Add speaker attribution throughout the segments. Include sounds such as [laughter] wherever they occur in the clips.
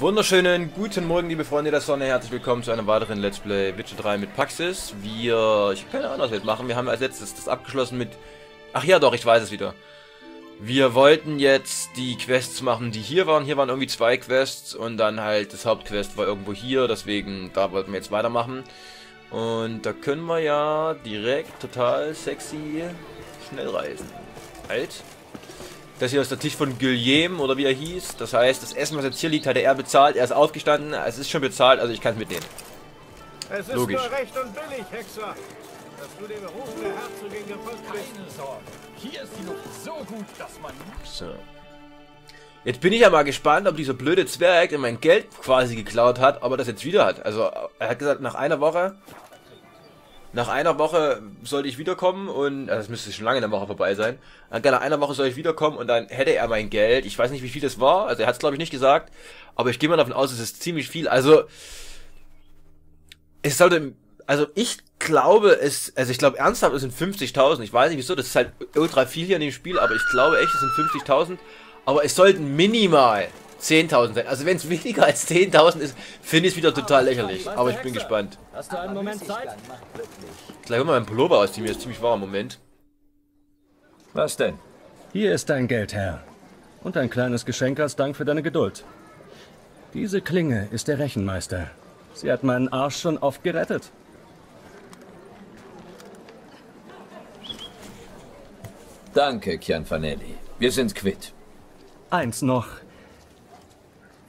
Speaker 1: Wunderschönen guten Morgen, liebe Freunde der Sonne. Herzlich willkommen zu einem weiteren Let's Play Witcher 3 mit Paxis. Wir, ich habe keine Ahnung, was wir jetzt machen. Wir haben als letztes das abgeschlossen mit... Ach ja, doch, ich weiß es wieder. Wir wollten jetzt die Quests machen, die hier waren. Hier waren irgendwie zwei Quests und dann halt das Hauptquest war irgendwo hier. Deswegen, da wollten wir jetzt weitermachen. Und da können wir ja direkt total sexy schnell reisen. Halt. Das hier ist der Tisch von Guillaume oder wie er hieß. Das heißt, das Essen, was jetzt hier liegt, hat er bezahlt. Er ist aufgestanden. Es ist schon bezahlt, also ich kann es mitnehmen.
Speaker 2: Es ist
Speaker 1: Logisch.
Speaker 2: nur recht und billig, Hexer, dass du dem Ruf der Herzogin gefolgt bist.
Speaker 3: Keine Sorge. Hier ist die Luft so gut, dass man...
Speaker 1: So. Jetzt bin ich ja mal gespannt, ob dieser blöde Zwerg in mein Geld quasi geklaut hat, aber das jetzt wieder hat. Also, er hat gesagt, nach einer Woche... Nach einer Woche sollte ich wiederkommen und... Also, das müsste schon lange in der Woche vorbei sein. Nach einer Woche soll ich wiederkommen und dann hätte er mein Geld. Ich weiß nicht, wie viel das war. Also, er hat es, glaube ich, nicht gesagt. Aber ich gehe mal davon aus, es ist ziemlich viel. Also... Es sollte... Also, ich glaube, es... Also, ich glaube, ernsthaft, es sind 50.000. Ich weiß nicht, wieso. Das ist halt ultra viel hier in dem Spiel, aber ich glaube echt, es sind 50.000. Aber es sollten minimal 10.000 sein. Also wenn es weniger als 10.000 ist, finde ich es wieder total lächerlich. Aber ich bin gespannt.
Speaker 3: Hast du einen Moment Zeit?
Speaker 1: Gleich hol mal meinen Pullover aus, die mir ist ziemlich warm im Moment.
Speaker 3: Was denn?
Speaker 4: Hier ist dein Geld, Herr. Und ein kleines Geschenk als Dank für deine Geduld. Diese Klinge ist der Rechenmeister. Sie hat meinen Arsch schon oft gerettet.
Speaker 5: Danke, Chianfanelli. Wir sind quitt.
Speaker 4: Eins noch.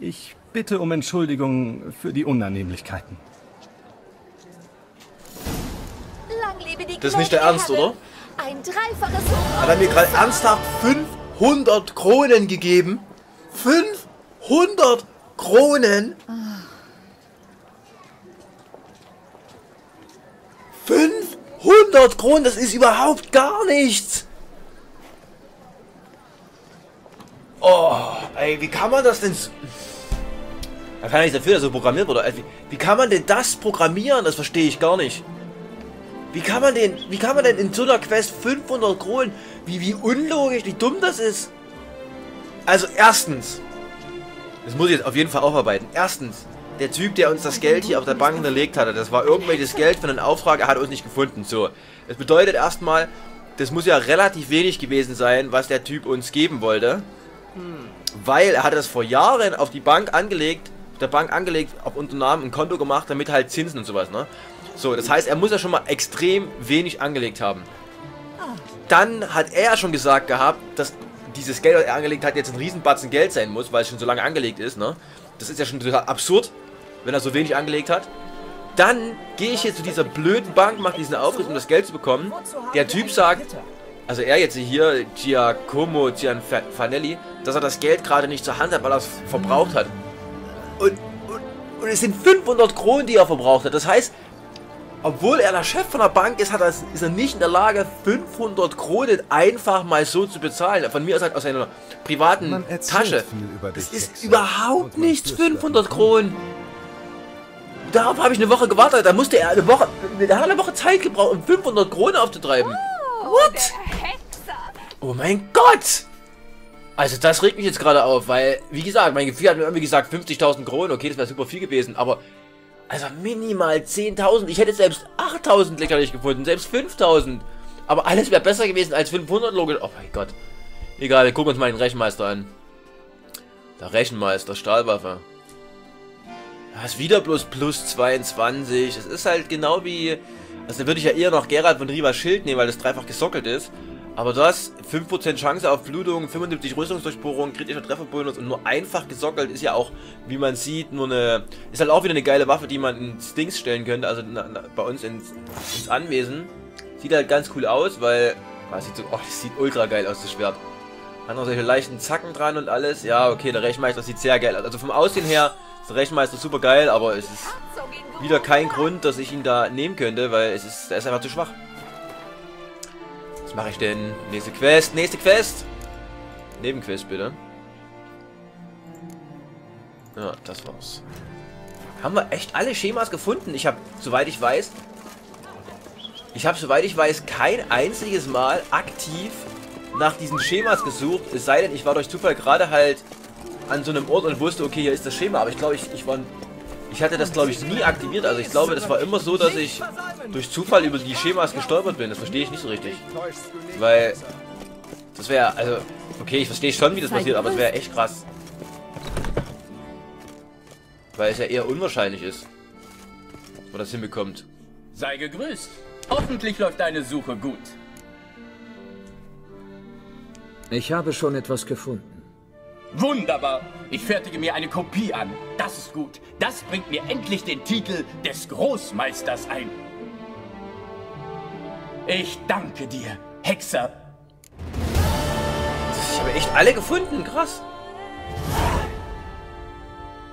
Speaker 4: Ich bitte um Entschuldigung für die Unannehmlichkeiten.
Speaker 6: Lang lebe die
Speaker 1: Das ist nicht der Ernst, oder?
Speaker 6: Herrin. Ein dreifaches
Speaker 1: Hat er mir gerade ernsthaft 500 Kronen gegeben? 500 Kronen? 500 Kronen, das ist überhaupt gar nichts. Oh, ey, wie kann man das denn... s- Da kann ich dafür, dass so programmiert wurde. Ey, Wie, wie kann man denn das programmieren? Das verstehe ich gar nicht. Wie kann man denn, wie kann man denn in so einer Quest 500 Kronen, wie, wie unlogisch, wie dumm das ist? Also erstens, das muss ich jetzt auf jeden Fall aufarbeiten. Erstens, der Typ, der uns das Geld hier auf der Bank hinterlegt hatte, das war irgendwelches Geld für einen Auftrag, er hat uns nicht gefunden. So, das bedeutet erstmal, das muss ja relativ wenig gewesen sein, was der Typ uns geben wollte. Weil er hatte das vor Jahren auf die Bank angelegt, der Bank angelegt, auf unserem Namen ein Konto gemacht, damit halt Zinsen und sowas, ne? So, das heißt, er muss ja schon mal extrem wenig angelegt haben. Dann hat er ja schon gesagt gehabt, dass dieses Geld, das er angelegt hat, jetzt ein Riesenbatzen Geld sein muss, weil es schon so lange angelegt ist, ne? Das ist ja schon total absurd, wenn er so wenig angelegt hat. Dann gehe ich jetzt zu dieser blöden Bank, mache diesen Auftritt, um das Geld zu bekommen. Der Typ sagt, also er jetzt hier, Giacomo Gianfanelli, dass er das Geld gerade nicht zur Hand hat, weil er es verbraucht hat. Und, und, und es sind 500 Kronen, die er verbraucht hat. Das heißt, obwohl er der Chef von der Bank ist, hat er, ist er nicht in der Lage, 500 Kronen einfach mal so zu bezahlen. Von mir aus halt aus seiner privaten Tasche. Das ist
Speaker 7: Hexer.
Speaker 1: überhaupt nichts,
Speaker 7: flüstert
Speaker 1: 500
Speaker 7: nur.
Speaker 1: Kronen. Darauf habe ich eine Woche gewartet. Da musste er eine Woche, da hat er eine Woche Zeit gebraucht, um 500 Kronen aufzutreiben. What?
Speaker 6: Hexer.
Speaker 1: Oh mein Gott! Also das regt mich jetzt gerade auf, weil, wie gesagt, mein Gefühl hat mir irgendwie gesagt 50.000 Kronen, okay, das wäre super viel gewesen, aber also minimal 10.000, ich hätte selbst 8.000 lächerlich gefunden, selbst 5.000, aber alles wäre besser gewesen als 500 logisch. Oh mein Gott. Egal, wir gucken uns mal den Rechenmeister an. Der Rechenmeister, Stahlwaffe. Das ist wieder bloß plus 22. Es ist halt genau wie... Also würde ich ja eher noch Gerald von Rivas Schild nehmen, weil das dreifach gesockelt ist. Aber das, 5% Chance auf Blutung, 75 Rüstungsdurchbohrung, kritischer Trefferbonus und nur einfach gesockelt ist ja auch, wie man sieht, nur eine... Ist halt auch wieder eine geile Waffe, die man ins Dings stellen könnte, also na, na, bei uns ins, ins Anwesen. Sieht halt ganz cool aus, weil... Ah, sieht so, oh, das sieht ultra geil aus, das Schwert. Hat noch solche leichten Zacken dran und alles. Ja, okay, der Rechenmeister sieht sehr geil aus. Also vom Aussehen her ist der Rechenmeister super geil, aber es ist wieder kein Grund, dass ich ihn da nehmen könnte, weil es ist, er ist einfach zu schwach. Was mache ich denn? Nächste Quest, nächste Quest. Nebenquest bitte. Ja, das war's. Haben wir echt alle Schemas gefunden? Ich habe, soweit ich weiß, ich habe, soweit ich weiß, kein einziges Mal aktiv nach diesen Schemas gesucht. Es sei denn, ich war durch Zufall gerade halt an so einem Ort und wusste, okay, hier ist das Schema. Aber ich glaube, ich, ich war... Ich hatte das, glaube ich, nie aktiviert. Also ich glaube, das war immer so, dass ich durch Zufall über die Schemas gestolpert bin. Das verstehe ich nicht so richtig. Weil... Das wäre, also... Okay, ich verstehe schon, wie das passiert, aber es wäre echt krass. Weil es ja eher unwahrscheinlich ist, dass man das hinbekommt.
Speaker 3: Sei gegrüßt. Hoffentlich läuft deine Suche gut.
Speaker 5: Ich habe schon etwas gefunden.
Speaker 3: Wunderbar. Ich fertige mir eine Kopie an. Das ist gut. Das bringt mir endlich den Titel des Großmeisters ein. Ich danke dir, Hexer.
Speaker 1: Ich habe echt alle gefunden, krass.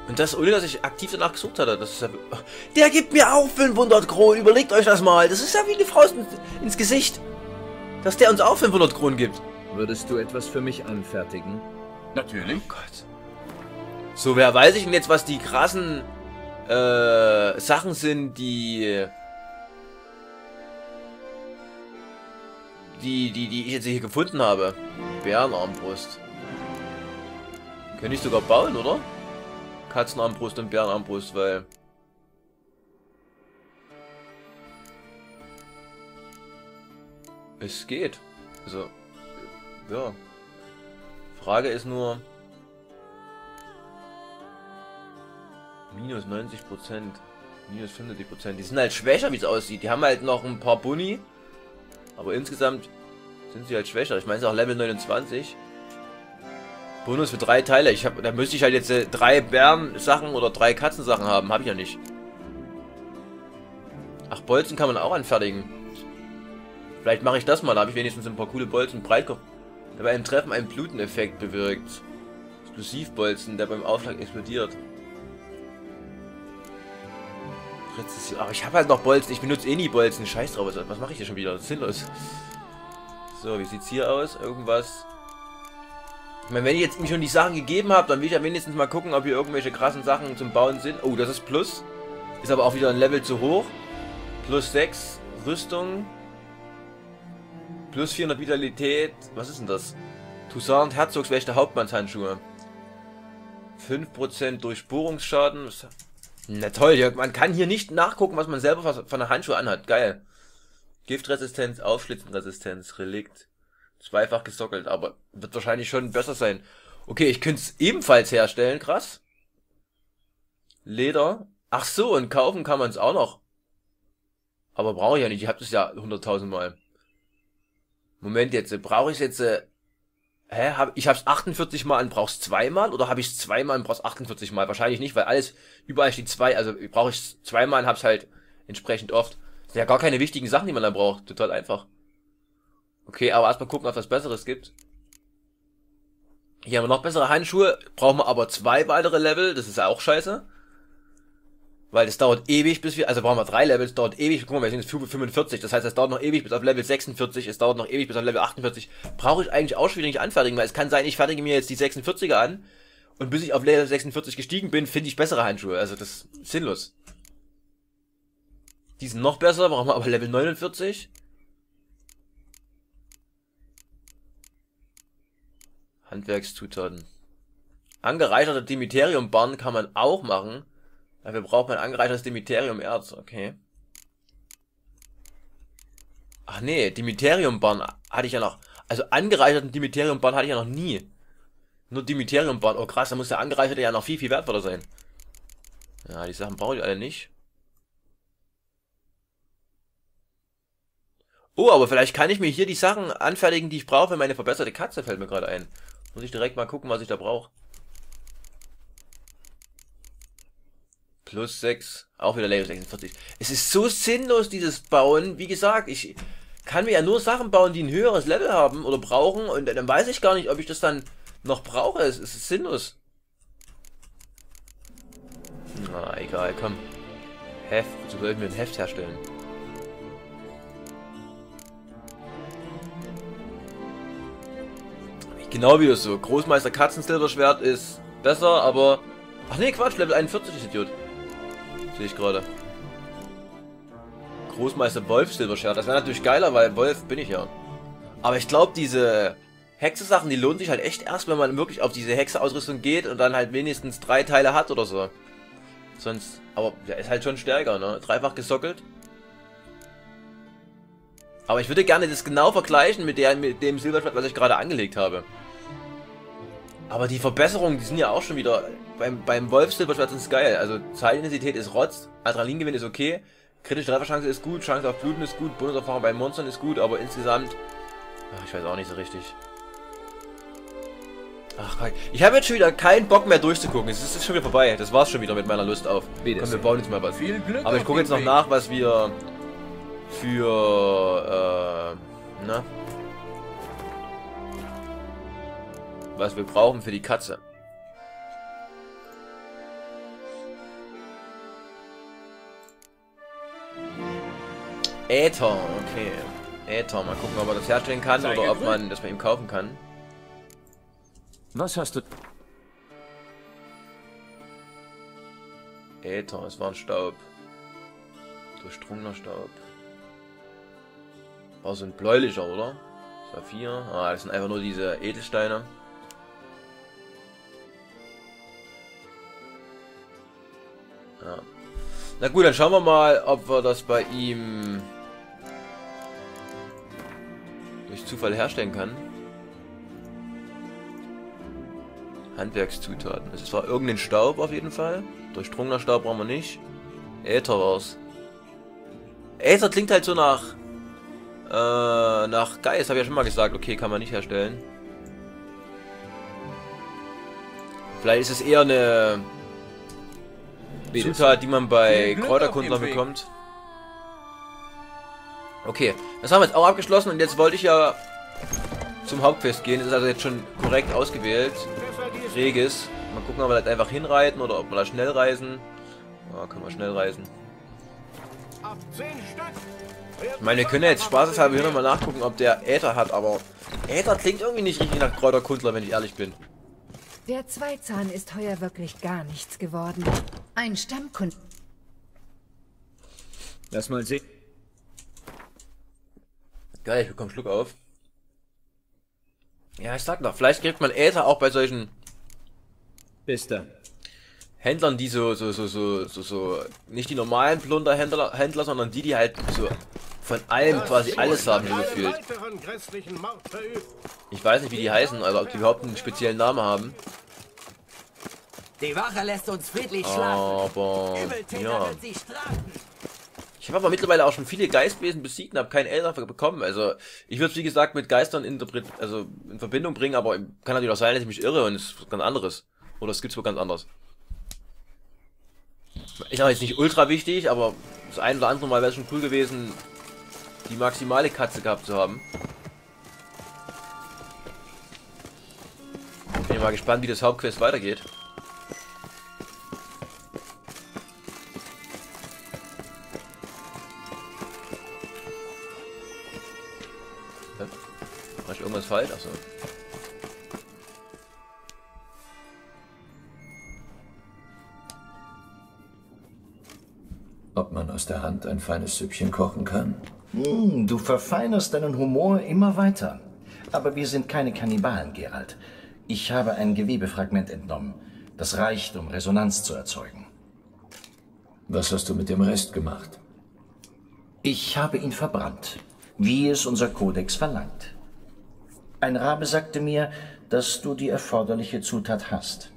Speaker 1: Und das ohne, dass ich aktiv danach gesucht hatte. Das ist ja... Der gibt mir auch 500 Kronen. Überlegt euch das mal. Das ist ja wie eine Faust ins, Gesicht. Dass der uns auch 500 Kronen gibt.
Speaker 5: Würdest du etwas für mich anfertigen?
Speaker 3: Natürlich.
Speaker 1: Gott. So, wer weiß ich denn jetzt, was die krassen äh, Sachen sind, die... Die, die, die ich jetzt hier gefunden habe. Bärenarmbrust. Könnte ich sogar bauen, oder? Katzenarmbrust und Bärenarmbrust, weil... Es geht. Also, ja. Frage ist nur... Minus 90%. Minus 75%. Die sind halt schwächer, wie es aussieht. Die haben halt noch ein paar Bunny. Aber insgesamt sind sie halt schwächer. Ich meine, es ist auch Level 29. Bonus für drei Teile. Ich hab, da müsste ich halt jetzt äh, drei Bären-Sachen oder drei Katzensachen haben. Habe ich ja nicht. Ach, Bolzen kann man auch anfertigen. Vielleicht mache ich das mal. Da habe ich wenigstens ein paar coole Bolzen. Breitkopf. Der bei einem Treffen einen Bluteneffekt bewirkt. Explosivbolzen, der beim Aufschlag explodiert. Präzision. Aber ich habe halt noch Bolzen. Ich benutze eh nie Bolzen. Scheiß drauf. Was, was mache ich hier schon wieder? Sinnlos. So, wie sieht's hier aus? Irgendwas. Ich meine, wenn ich jetzt mir schon die Sachen gegeben habe, dann will ich ja wenigstens mal gucken, ob hier irgendwelche krassen Sachen zum Bauen sind. Oh, das ist Plus. Ist aber auch wieder ein Level zu hoch. Plus 6. Rüstung. Plus 400 Vitalität. Was ist denn das? Toussaint Herzogswächter Hauptmannshandschuhe. 5% Durchbohrungsschaden. Was- Na toll, ja, man kann hier nicht nachgucken, was man selber von der Handschuhe anhat. Geil. Giftresistenz, Aufschlitzenresistenz, Relikt. Zweifach gesockelt, aber wird wahrscheinlich schon besser sein. Okay, ich könnte es ebenfalls herstellen, krass. Leder. Ach so, und kaufen kann man es auch noch. Aber brauche ich ja nicht, ich habe das ja 100.000 Mal. Moment jetzt, brauche ich jetzt... Äh, hä, hab, ich habe es 48 Mal und brauch's zweimal? Oder habe ich es zweimal und brauch's 48 Mal? Wahrscheinlich nicht, weil alles, überall steht zwei, also brauche ich es zweimal und hab's halt entsprechend oft. Das sind ja gar keine wichtigen Sachen, die man da braucht. Total einfach. Okay, aber erstmal gucken, ob was Besseres gibt. Hier haben wir noch bessere Handschuhe. Brauchen wir aber zwei weitere Level. Das ist ja auch scheiße. Weil das dauert ewig, bis wir... Also brauchen wir drei Levels. dauert ewig. Guck mal, wir sind jetzt 45. Das heißt, es dauert noch ewig bis auf Level 46. Es dauert noch ewig bis auf Level 48. Brauche ich eigentlich auch schon wieder nicht anfertigen. Weil es kann sein, ich fertige mir jetzt die 46er an. Und bis ich auf Level 46 gestiegen bin, finde ich bessere Handschuhe. Also das ist sinnlos. Die sind noch besser. Brauchen wir aber Level 49. Handwerkszutaten. Angereicherte Dimiterium-Barn kann man auch machen. Dafür braucht man angereichertes Dimiterium-Erz. Okay. Ach nee, Dimiterium-Barn hatte ich ja noch. Also angereicherten Dimiterium-Barn hatte ich ja noch nie. Nur Dimiterium-Barn. Oh krass, da muss der angereicherte ja noch viel, viel wertvoller sein. Ja, die Sachen brauche ich alle nicht. Oh, aber vielleicht kann ich mir hier die Sachen anfertigen, die ich brauche für meine verbesserte Katze, fällt mir gerade ein. Muss ich direkt mal gucken, was ich da brauche. Plus 6, auch wieder Level 46. Es ist so sinnlos, dieses Bauen. Wie gesagt, ich kann mir ja nur Sachen bauen, die ein höheres Level haben oder brauchen. Und dann weiß ich gar nicht, ob ich das dann noch brauche. Es ist sinnlos. Na, egal, komm. Heft, so sollten wir ein Heft herstellen. Genau wie das so. Großmeister Katzensilberschwert ist besser, aber... Ach nee, Quatsch, Level 41 ist Idiot. Sehe ich gerade. Großmeister Wolf Silberschwert. Das wäre natürlich geiler, weil Wolf bin ich ja. Aber ich glaube, diese Hexe-Sachen, die lohnen sich halt echt erst, wenn man wirklich auf diese Hexe-Ausrüstung geht und dann halt wenigstens drei Teile hat oder so. Sonst, aber der ist halt schon stärker, ne? Dreifach gesockelt. Aber ich würde gerne das genau vergleichen mit, der, mit dem Silberschwert, was ich gerade angelegt habe. Aber die Verbesserungen, die sind ja auch schon wieder... Beim, beim Wolf Silberschwert ist geil. Also Zeitintensität ist Rotz, Adrenalingewinn ist okay, kritische Trefferchance ist gut, Chance auf Bluten ist gut, Bonuserfahrung bei Monstern ist gut, aber insgesamt... Ach, ich weiß auch nicht so richtig. Ach, ich habe jetzt schon wieder keinen Bock mehr durchzugucken. Es ist schon wieder vorbei. Das war's schon wieder mit meiner Lust auf. Komm, wir bauen jetzt mal was.
Speaker 3: Viel Glück
Speaker 1: Aber ich gucke jetzt noch nach, was wir für äh, na was wir brauchen für die Katze. Äther, okay. Äther, mal gucken, ob er das herstellen kann
Speaker 3: Sei
Speaker 1: oder ob man das bei ihm kaufen kann.
Speaker 5: Was hast du...
Speaker 1: Äther, es war ein Staub. Durchdrungener Staub. War so ein bläulicher, oder? Saphir. Ah, das sind einfach nur diese Edelsteine. Ja. Na gut, dann schauen wir mal, ob wir das bei ihm durch Zufall herstellen kann. Handwerkszutaten. Es war irgendein Staub auf jeden Fall. Durchdrungener Staub brauchen wir nicht. Äther war's. Äther klingt halt so nach äh, nach Geist, habe ich ja schon mal gesagt. Okay, kann man nicht herstellen. Vielleicht ist es eher eine Zutat, die man bei Kräuterkundlern
Speaker 3: Weg.
Speaker 1: bekommt. Okay, das haben wir jetzt auch abgeschlossen und jetzt wollte ich ja zum Hauptfest gehen. Das ist also jetzt schon korrekt ausgewählt. Regis. Mal gucken, ob wir das einfach hinreiten oder ob wir da schnell reisen. Ja, können wir schnell reisen.
Speaker 2: Ab 10 Stück.
Speaker 1: Ich meine, wir können ja jetzt spaßeshalber hier nochmal nachgucken, ob der Äther hat, aber Äther klingt irgendwie nicht richtig nach Kräuterkundler, wenn ich ehrlich bin.
Speaker 7: Der Zweizahn ist heuer wirklich gar nichts geworden. Ein Stammkund.
Speaker 5: Lass mal sehen.
Speaker 1: Geil, ich bekomme einen Schluck auf. Ja, ich sag doch, vielleicht kriegt man Äther auch bei solchen
Speaker 5: dann.
Speaker 1: Händlern, die so, so, so, so, so, so, nicht die normalen Plunderhändler, Händler, sondern die, die halt so von allem quasi alles haben, so gefühlt. Ich weiß nicht, wie die heißen, also ob die überhaupt einen speziellen Namen haben.
Speaker 8: Die Wache lässt uns friedlich schlafen.
Speaker 1: Aber, ja. Ich habe aber mittlerweile auch schon viele Geistwesen besiegt und habe keinen Äther bekommen. Also, ich würde es wie gesagt mit Geistern interpret also in Verbindung bringen, aber kann natürlich auch sein, dass ich mich irre und es ist was ganz anderes. Oder es gibt's wo ganz anders. Ist auch jetzt nicht ultra wichtig, aber das ein oder andere Mal wäre es schon cool gewesen, die maximale Katze gehabt zu haben. Bin ja mal gespannt, wie das Hauptquest weitergeht. Irgendwas falsch? Achso.
Speaker 5: Ob man aus der Hand ein feines Süppchen kochen kann?
Speaker 9: Hm, du verfeinerst deinen Humor immer weiter. Aber wir sind keine Kannibalen, Gerald. Ich habe ein Gewebefragment entnommen. Das reicht, um Resonanz zu erzeugen.
Speaker 5: Was hast du mit dem Rest gemacht?
Speaker 9: Ich habe ihn verbrannt, wie es unser Kodex verlangt. Ein Rabe sagte mir, dass du die erforderliche Zutat hast.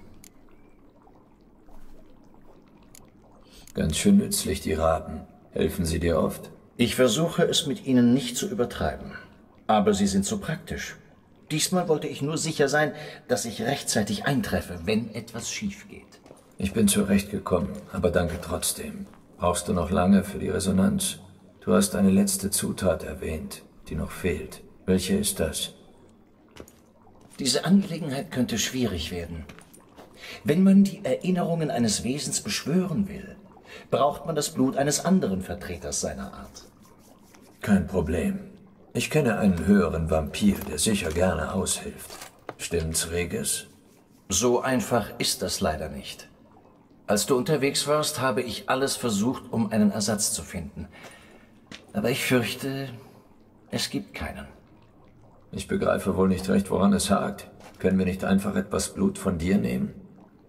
Speaker 5: Ganz schön nützlich, die Raben. Helfen sie dir oft?
Speaker 9: Ich versuche es mit ihnen nicht zu übertreiben. Aber sie sind so praktisch. Diesmal wollte ich nur sicher sein, dass ich rechtzeitig eintreffe, wenn etwas schief geht.
Speaker 5: Ich bin zurechtgekommen, aber danke trotzdem. Brauchst du noch lange für die Resonanz? Du hast eine letzte Zutat erwähnt, die noch fehlt. Welche ist das?
Speaker 9: Diese Angelegenheit könnte schwierig werden. Wenn man die Erinnerungen eines Wesens beschwören will, braucht man das Blut eines anderen Vertreters seiner Art.
Speaker 5: Kein Problem. Ich kenne einen höheren Vampir, der sicher gerne aushilft. Stimmt's, Regis?
Speaker 9: So einfach ist das leider nicht. Als du unterwegs warst, habe ich alles versucht, um einen Ersatz zu finden. Aber ich fürchte, es gibt keinen.
Speaker 5: Ich begreife wohl nicht recht, woran es hakt. Können wir nicht einfach etwas Blut von dir nehmen?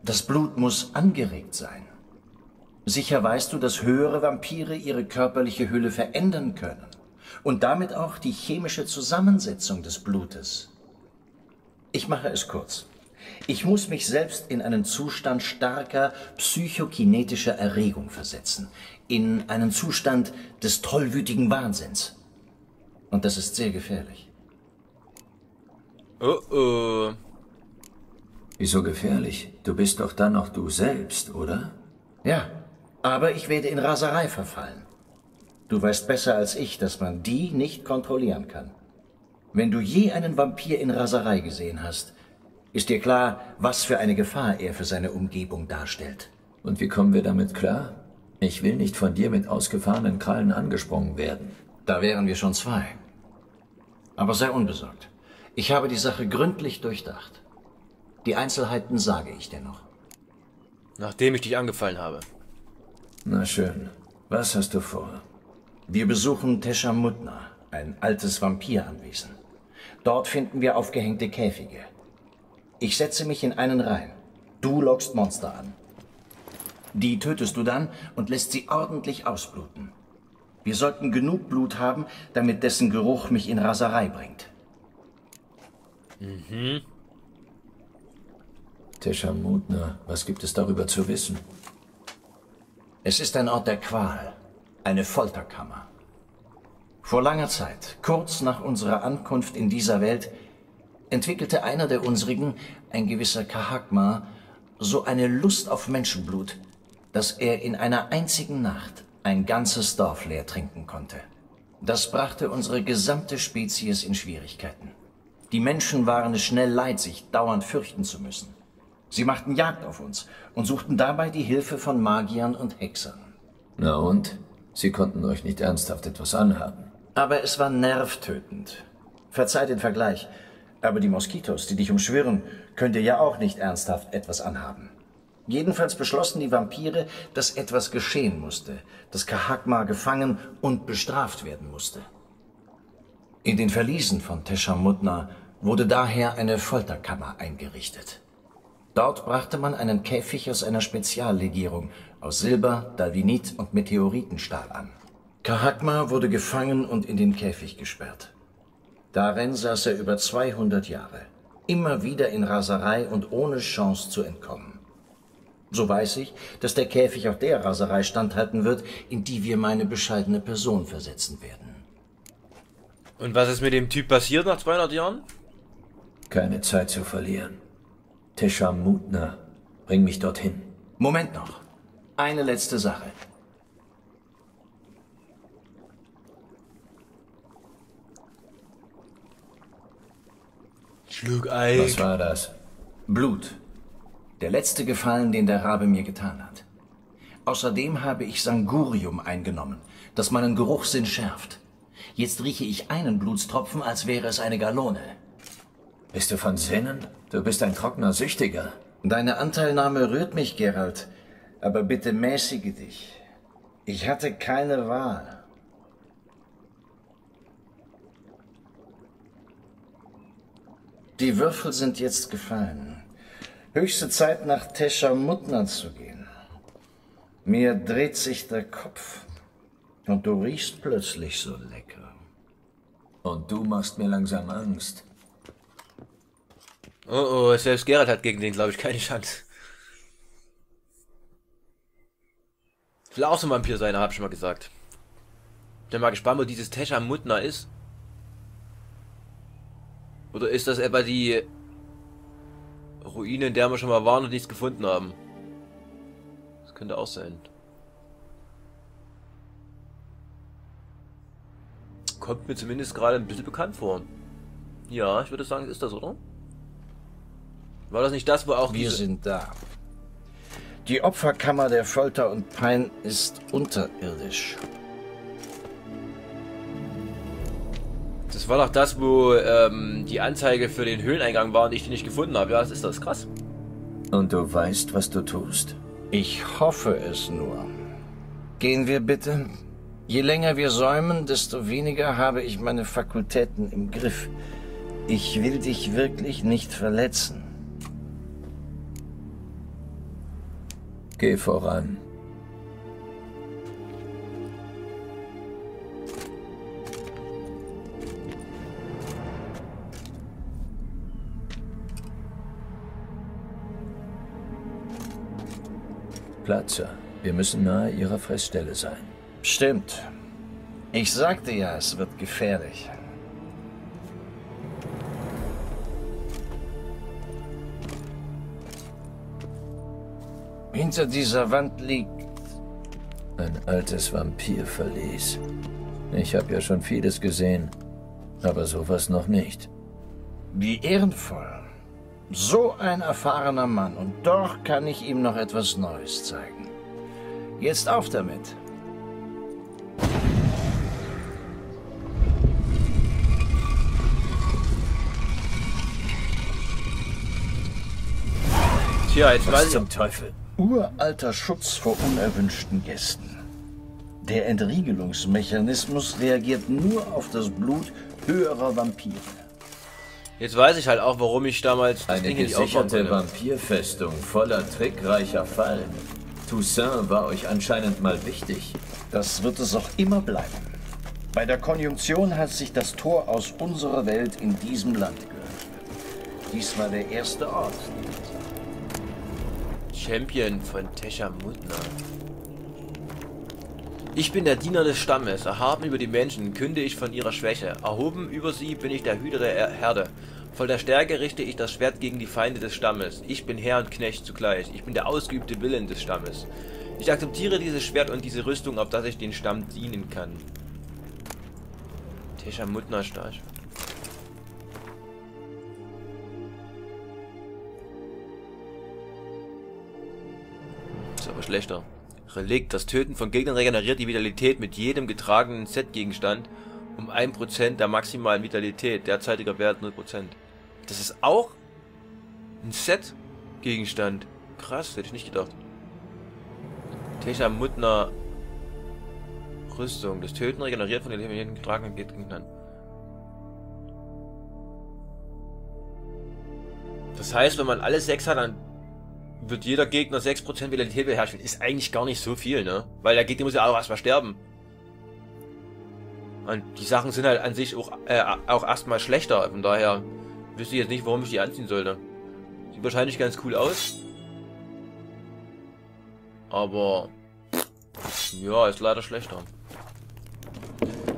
Speaker 9: Das Blut muss angeregt sein. Sicher weißt du, dass höhere Vampire ihre körperliche Hülle verändern können und damit auch die chemische Zusammensetzung des Blutes. Ich mache es kurz. Ich muss mich selbst in einen Zustand starker psychokinetischer Erregung versetzen, in einen Zustand des tollwütigen Wahnsinns. Und das ist sehr gefährlich.
Speaker 1: Oh oh.
Speaker 5: Wieso gefährlich? Du bist doch dann noch du selbst, oder?
Speaker 9: Ja, aber ich werde in Raserei verfallen. Du weißt besser als ich, dass man die nicht kontrollieren kann. Wenn du je einen Vampir in Raserei gesehen hast, ist dir klar, was für eine Gefahr er für seine Umgebung darstellt.
Speaker 5: Und wie kommen wir damit klar? Ich will nicht von dir mit ausgefahrenen Krallen angesprungen werden.
Speaker 9: Da wären wir schon zwei. Aber sei unbesorgt. Ich habe die Sache gründlich durchdacht. Die Einzelheiten sage ich dir noch.
Speaker 1: Nachdem ich dich angefallen habe.
Speaker 5: Na schön. Was hast du vor?
Speaker 9: Wir besuchen Teshamutna, ein altes Vampiranwesen. Dort finden wir aufgehängte Käfige. Ich setze mich in einen rein. Du lockst Monster an. Die tötest du dann und lässt sie ordentlich ausbluten. Wir sollten genug Blut haben, damit dessen Geruch mich in Raserei bringt.
Speaker 1: Mhm.
Speaker 5: Teshamutna, was gibt es darüber zu wissen?
Speaker 9: Es ist ein Ort der Qual, eine Folterkammer. Vor langer Zeit, kurz nach unserer Ankunft in dieser Welt, entwickelte einer der unsrigen, ein gewisser Kahakma, so eine Lust auf Menschenblut, dass er in einer einzigen Nacht ein ganzes Dorf leer trinken konnte. Das brachte unsere gesamte Spezies in Schwierigkeiten. Die Menschen waren es schnell leid, sich dauernd fürchten zu müssen. Sie machten Jagd auf uns und suchten dabei die Hilfe von Magiern und Hexern.
Speaker 5: Na und? Sie konnten euch nicht ernsthaft etwas anhaben.
Speaker 9: Aber es war nervtötend. Verzeih den Vergleich, aber die Moskitos, die dich umschwirren, könnt ihr ja auch nicht ernsthaft etwas anhaben. Jedenfalls beschlossen die Vampire, dass etwas geschehen musste, dass Kahakma gefangen und bestraft werden musste. In den Verliesen von Teshamutna wurde daher eine Folterkammer eingerichtet. Dort brachte man einen Käfig aus einer Speziallegierung aus Silber, Dalvinit und Meteoritenstahl an. Kahakma wurde gefangen und in den Käfig gesperrt. Darin saß er über 200 Jahre, immer wieder in Raserei und ohne Chance zu entkommen. So weiß ich, dass der Käfig auch der Raserei standhalten wird, in die wir meine bescheidene Person versetzen werden.
Speaker 1: Und was ist mit dem Typ passiert nach 200 Jahren?
Speaker 5: Keine Zeit zu verlieren. Teshamutna, bring mich dorthin.
Speaker 9: Moment noch. Eine letzte Sache.
Speaker 1: Schluckeig.
Speaker 5: Was war das?
Speaker 9: Blut. Der letzte Gefallen, den der Rabe mir getan hat. Außerdem habe ich Sangurium eingenommen, das meinen Geruchssinn schärft. Jetzt rieche ich einen Blutstropfen, als wäre es eine Galone.
Speaker 5: Bist du von Sinnen? Du bist ein trockener Süchtiger.
Speaker 9: Deine Anteilnahme rührt mich, Gerald. Aber bitte mäßige dich. Ich hatte keine Wahl. Die Würfel sind jetzt gefallen. Höchste Zeit, nach Teshamutna zu gehen. Mir dreht sich der Kopf. Und du riechst plötzlich so lecker.
Speaker 5: Und du machst mir langsam Angst.
Speaker 1: Oh oh, selbst Gerald hat gegen den, glaube ich, keine Chance. Ich will auch so ein Vampir sein, habe ich schon mal gesagt. Bin mal gespannt, wo dieses Tesha Mutna ist. Oder ist das etwa die Ruine, in der wir schon mal waren und nichts gefunden haben? Das könnte auch sein. Kommt mir zumindest gerade ein bisschen bekannt vor. Ja, ich würde sagen, ist das, oder? War das nicht das, wo auch
Speaker 9: Wir
Speaker 1: diese...
Speaker 9: sind da. Die Opferkammer der Folter und Pein ist unterirdisch.
Speaker 1: Das war doch das, wo ähm, die Anzeige für den Höhleneingang war und ich die nicht gefunden habe. Ja, das ist das. Krass.
Speaker 5: Und du weißt, was du tust?
Speaker 9: Ich hoffe es nur. Gehen wir bitte. Je länger wir säumen, desto weniger habe ich meine Fakultäten im Griff. Ich will dich wirklich nicht verletzen.
Speaker 5: Geh voran. Platzer, wir müssen nahe ihrer Fressstelle sein.
Speaker 9: Stimmt. Ich sagte ja, es wird gefährlich. Hinter dieser Wand liegt...
Speaker 5: Ein altes Vampirverlies. Ich habe ja schon vieles gesehen, aber sowas noch nicht.
Speaker 9: Wie ehrenvoll. So ein erfahrener Mann und doch kann ich ihm noch etwas Neues zeigen. Jetzt auf damit.
Speaker 1: Tja, jetzt weiß
Speaker 9: Was
Speaker 1: ich.
Speaker 9: zum Teufel? Uralter Schutz vor unerwünschten Gästen. Der Entriegelungsmechanismus reagiert nur auf das Blut höherer Vampire.
Speaker 1: Jetzt weiß ich halt auch, warum ich damals das
Speaker 5: Eine gesicherte. Vampirfestung voller trickreicher Fallen. Toussaint war euch anscheinend mal wichtig.
Speaker 9: Das wird es auch immer bleiben. Bei der Konjunktion hat sich das Tor aus unserer Welt in diesem Land geöffnet. Dies war der erste Ort.
Speaker 1: Champion von Teshamutna. Ich bin der Diener des Stammes, erhaben über die Menschen, künde ich von ihrer Schwäche. Erhoben über sie bin ich der Hüter der Er- Herde. Voll der Stärke richte ich das Schwert gegen die Feinde des Stammes. Ich bin Herr und Knecht zugleich. Ich bin der ausgeübte Willen des Stammes. Ich akzeptiere dieses Schwert und diese Rüstung, auf das ich den Stamm dienen kann. Teshamutna schlechter. Relikt. Das Töten von Gegnern regeneriert die Vitalität mit jedem getragenen Set-Gegenstand um 1% der maximalen Vitalität. Derzeitiger Wert 0%. Das ist auch ein Set-Gegenstand. Krass, hätte ich nicht gedacht. Tesha Mutner Rüstung. Das Töten regeneriert von den jedem getragenen Gegenstand. Das heißt, wenn man alle sechs hat, dann wird jeder Gegner 6% Vitalität beherrschen. Ist eigentlich gar nicht so viel, ne? Weil der Gegner muss ja auch erstmal sterben. Und die Sachen sind halt an sich auch, äh, auch erstmal schlechter. Von daher wüsste ich jetzt nicht, warum ich die anziehen sollte. Sieht wahrscheinlich ganz cool aus. Aber ja, ist leider schlechter.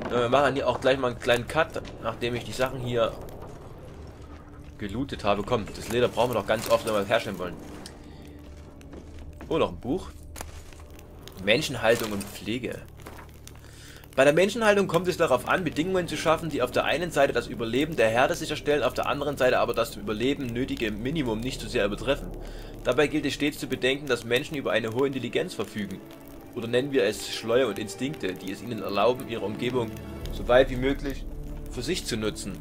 Speaker 1: Wir machen hier auch gleich mal einen kleinen Cut, nachdem ich die Sachen hier gelootet habe. Komm, das Leder brauchen wir doch ganz oft, wenn wir es herstellen wollen. Oh, noch ein Buch. Menschenhaltung und Pflege. Bei der Menschenhaltung kommt es darauf an, Bedingungen zu schaffen, die auf der einen Seite das Überleben der Herde sicherstellen, auf der anderen Seite aber das zum Überleben nötige Minimum nicht zu sehr übertreffen. Dabei gilt es stets zu bedenken, dass Menschen über eine hohe Intelligenz verfügen. Oder nennen wir es Schleuer und Instinkte, die es ihnen erlauben, ihre Umgebung so weit wie möglich für sich zu nutzen.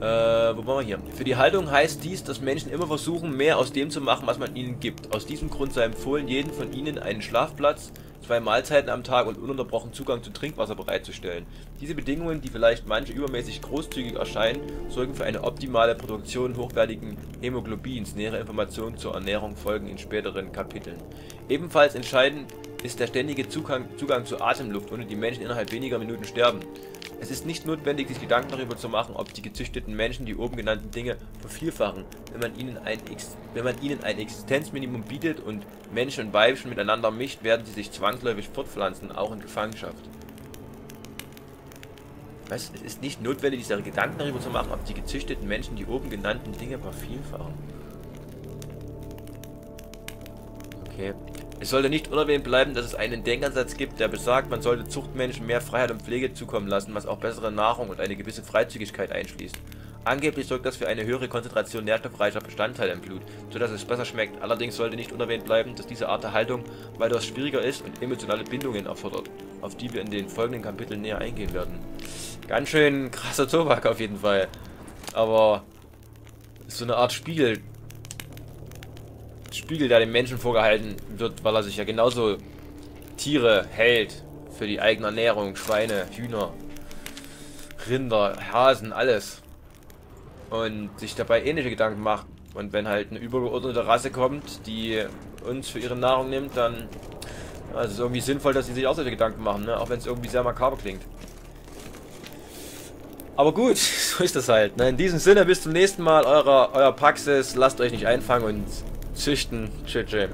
Speaker 1: Äh, wo waren wir hier? Für die Haltung heißt dies, dass Menschen immer versuchen, mehr aus dem zu machen, was man ihnen gibt. Aus diesem Grund sei empfohlen, jeden von ihnen einen Schlafplatz, zwei Mahlzeiten am Tag und ununterbrochen Zugang zu Trinkwasser bereitzustellen. Diese Bedingungen, die vielleicht manche übermäßig großzügig erscheinen, sorgen für eine optimale Produktion hochwertigen Hämoglobins. Nähere Informationen zur Ernährung folgen in späteren Kapiteln. Ebenfalls entscheidend ist der ständige Zugang, Zugang zur Atemluft, ohne die Menschen innerhalb weniger Minuten sterben. Es ist nicht notwendig, sich Gedanken darüber zu machen, ob die gezüchteten Menschen die oben genannten Dinge vervielfachen, wenn man ihnen ein, Ex wenn man ihnen ein Existenzminimum bietet und Mensch und Weibchen miteinander mischt, werden sie sich zwangsläufig fortpflanzen, auch in Gefangenschaft. Was? Es ist nicht notwendig, sich Gedanken darüber zu machen, ob die gezüchteten Menschen die oben genannten Dinge vervielfachen. Okay. Es sollte nicht unerwähnt bleiben, dass es einen Denkansatz gibt, der besagt, man sollte Zuchtmenschen mehr Freiheit und Pflege zukommen lassen, was auch bessere Nahrung und eine gewisse Freizügigkeit einschließt. Angeblich sorgt das für eine höhere Konzentration nährstoffreicher Bestandteile im Blut, sodass es besser schmeckt. Allerdings sollte nicht unerwähnt bleiben, dass diese Art der Haltung weitaus schwieriger ist und emotionale Bindungen erfordert, auf die wir in den folgenden Kapiteln näher eingehen werden. Ganz schön krasser Tobak auf jeden Fall. Aber so eine Art Spiegel, Spiegel, der dem Menschen vorgehalten wird, weil er sich ja genauso Tiere hält für die eigene Ernährung, Schweine, Hühner, Rinder, Hasen, alles. und sich dabei ähnliche Gedanken macht. Und wenn halt eine übergeordnete Rasse kommt, die uns für ihre Nahrung nimmt, dann ja, es ist irgendwie sinnvoll, dass sie sich auch solche Gedanken machen, ne? auch wenn es irgendwie sehr makaber klingt. Aber gut, [laughs] so ist das halt. Ne? In diesem Sinne, bis zum nächsten Mal, euer, euer Praxis, lasst euch nicht einfangen und züchten. Tschüss.